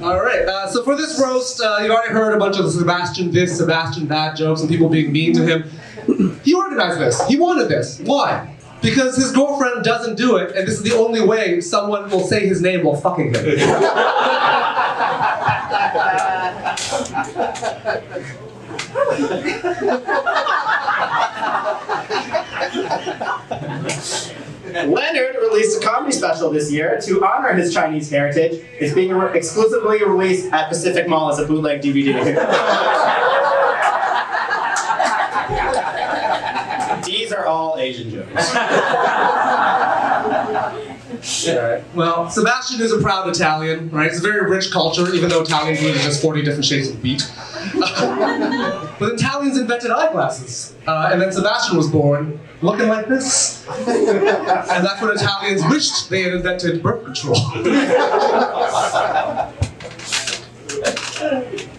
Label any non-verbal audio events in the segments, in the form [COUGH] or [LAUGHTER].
All right. Uh, so for this roast, uh, you've already heard a bunch of Sebastian this, Sebastian that jokes, and people being mean to him. [CLEARS THROAT] He organized this. He wanted this. Why? Because his girlfriend doesn't do it, and this is the only way someone will say his name while fucking him. [LAUGHS] Leonard released a comedy special this year to honor his Chinese heritage. It's being re- exclusively released at Pacific Mall as a bootleg DVD. [LAUGHS] These are all Asian jokes. Alright. Well, Sebastian is a proud Italian, right? It's a very rich culture, even though Italians really just 40 different shades of wheat. But Italians invented eyeglasses. Uh, and then Sebastian was born looking like this. [LAUGHS] and that's when Italians wished they had invented birth control. [LAUGHS]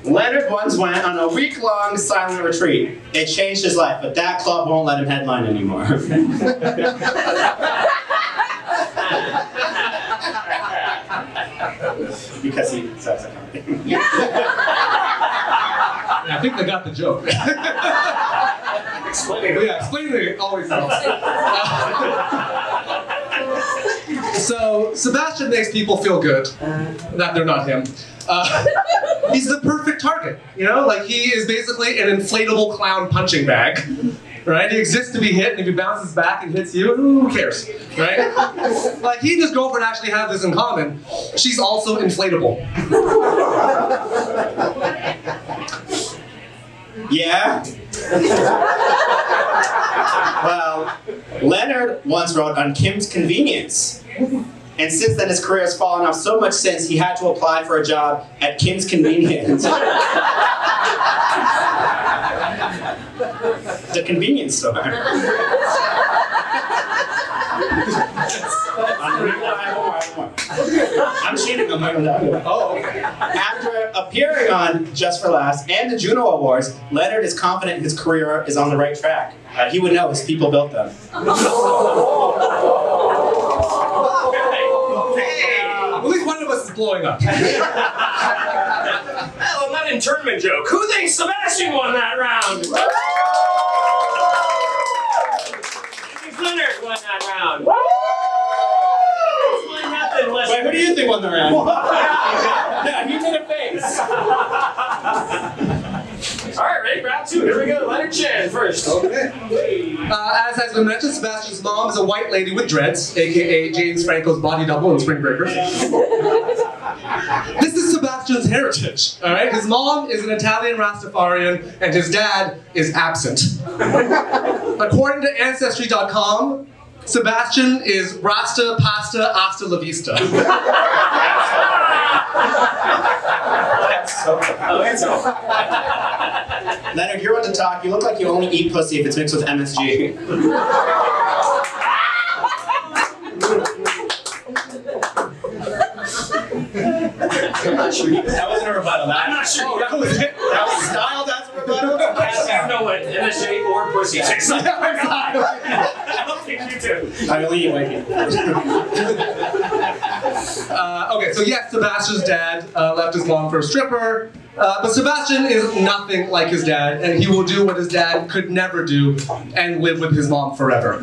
Leonard once went on a week-long silent retreat. It changed his life, but that club won't let him headline anymore. [LAUGHS] because he sucks at comedy. I think they got the joke. [LAUGHS] Explaining But yeah, explaining it always helps. [LAUGHS] so Sebastian makes people feel good that they're not him. Uh, [LAUGHS] he's the perfect target, you know. Like he is basically an inflatable clown punching bag, right? He exists to be hit, and if he bounces back and hits you, who cares, right? Like he and his girlfriend actually have this in common. She's also inflatable. Yeah? well, Leonard once wrote on Kim's Convenience. And since then, his career has fallen off so much since he had to apply for a job at Kim's Convenience. the convenience store. I'm cheating on my. Oh. After appearing on Just for Laughs and the Juno Awards, Leonard is confident his career is on the right track. Uh, he would know his people built them. At least one of us is blowing up. [LAUGHS] Well, not internment joke. Who thinks Sebastian won that round? Who Leonard won that round? Explain nothing unless- Wait, who do you think won the round? [LAUGHS] [LAUGHS] yeah, he did a face. [LAUGHS] All right, ready? Round two. Here we go. Leonard Chan first. Okay. Uh, as has been mentioned, Sebastian's mom is a white lady with dreads, aka James Franco's body double in Spring Breakers. [LAUGHS] this is Sebastian's heritage, all right? His mom is an Italian Rastafarian, and his dad is absent. According to Ancestry.com, Sebastian is Rasta Pasta Hasta La Vista. Leonard, you're one to talk. You look like you only eat pussy if it's mixed with MSG. I'm not sure. That wasn't a rebuttal. I'm not sure. That was. That was styled as a rebuttal. I don't know what MSG or pussy tastes [LAUGHS] like. I don't you do. I only eat white people. Uh, okay, so yes, Sebastian's dad uh, left his mom for a stripper, uh, but Sebastian is nothing like his dad, and he will do what his dad could never do and live with his mom forever.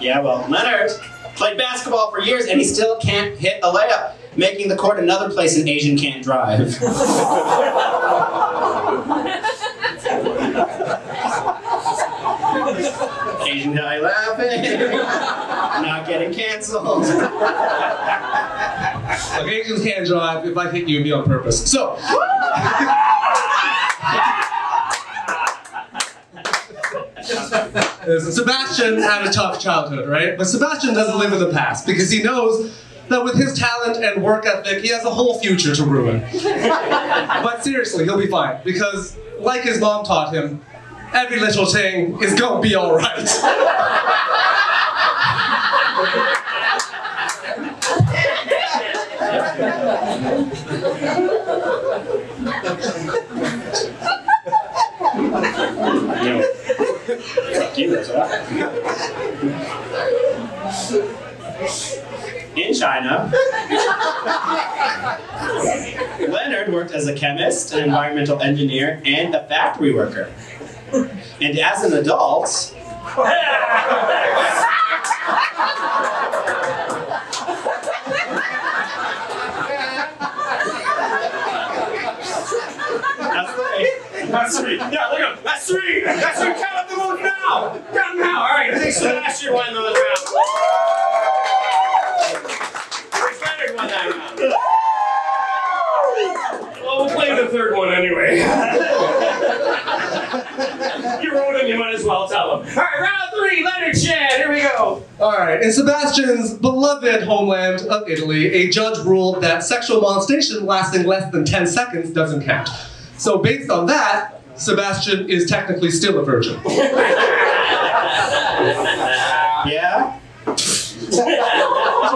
Yeah, well, Leonard played basketball for years and he still can't hit a layup, making the court another place an Asian can't drive. [LAUGHS] Asian guy laughing, [LAUGHS] not getting canceled. [LAUGHS] Like Asians can't drive. If I hit you, it'd be on purpose. So. [LAUGHS] Sebastian had a tough childhood, right? But Sebastian doesn't live in the past because he knows that with his talent and work ethic, he has a whole future to ruin. but seriously, he'll be fine because, like his mom taught him, every little thing is gonna be alright. In China, Leonard worked as a chemist, an environmental engineer, and a factory worker. And as an adult, that's three. Yeah, look at up. That's three. That's three. Count up the moves now. Count them now. All right. I think Sebastian won those rounds. Rick Leonard won that round. Well, we'll play the third one anyway. you wrote it, you might as well tell them. All right, round three, Leonard Chan. Here we go. All right, in Sebastian's beloved homeland of Italy, a judge ruled that sexual molestation lasting less than 10 seconds doesn't count. So, based on that, Sebastian is technically still a virgin. [LAUGHS] Yeah? Those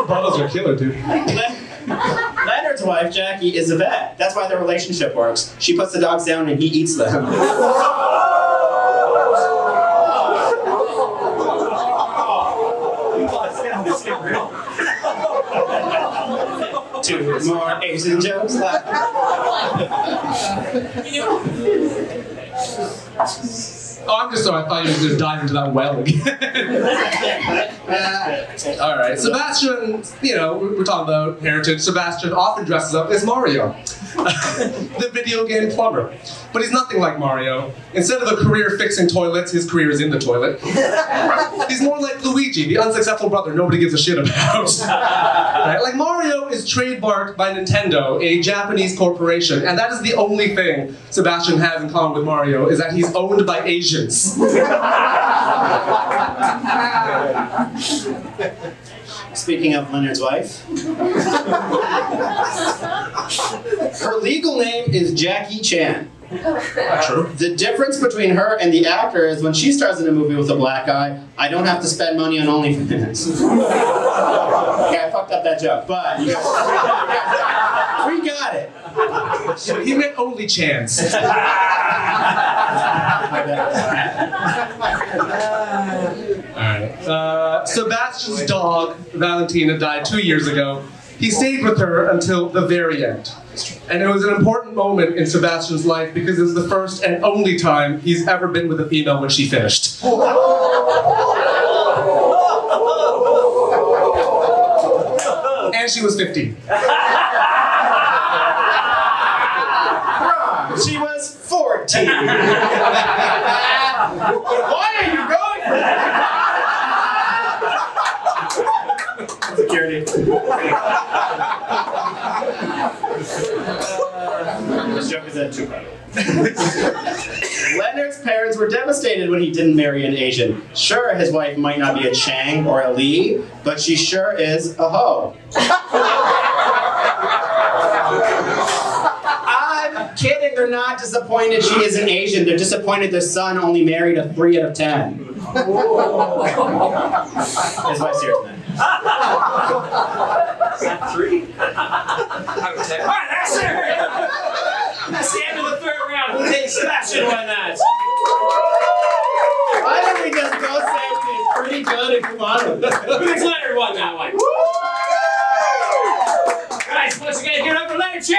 Bottles are killer, dude. Leonard's wife, Jackie, is a vet. That's why their relationship works. She puts the dogs down and he eats them. [LAUGHS] More Asian jokes left. Oh, I'm just sorry, I thought you were going to dive into that well again. [LAUGHS] All right, Sebastian, you know, we're talking about heritage. Sebastian often dresses up as Mario, [LAUGHS] the video game plumber. But he's nothing like Mario. Instead of a career fixing toilets, his career is in the toilet. [LAUGHS] He's more like Luigi, the unsuccessful brother nobody gives a shit about. Right? Like Mario is trademarked by Nintendo, a Japanese corporation, and that is the only thing Sebastian has in common with Mario is that he's owned by Asians. [LAUGHS] Speaking of Leonard's wife, her legal name is Jackie Chan. True. The difference between her and the actor is when she stars in a movie with a black eye, I don't have to spend money on OnlyFans. yeah, I fucked up that joke, but you guys- we got it. So he meant Only Chans. [LAUGHS] Alright. Uh, Sebastian's dog, Valentina, died two years ago. He stayed with her until the very end. And it was an important moment in Sebastian's life because it was the first and only time he's ever been with a female when she finished. And she was 15. She was 14. Why are you going for that? Security. this joke is at two Leonard's parents were devastated when he didn't marry an Asian. Sure, his wife might not be a Chang or a Lee, but she sure is a hoe. Kidding. They're not disappointed she isn't Asian. They're disappointed their son only married a three out of ten. His wife's here tonight. Three? Out of ten. All right, that's it. That's the end of the third round. Who thinks Sebastian won that? Why don't we just go say it's pretty good and move on with it? Who thinks Leonard won that one? Guys, once again, give it up for Leonard Chan!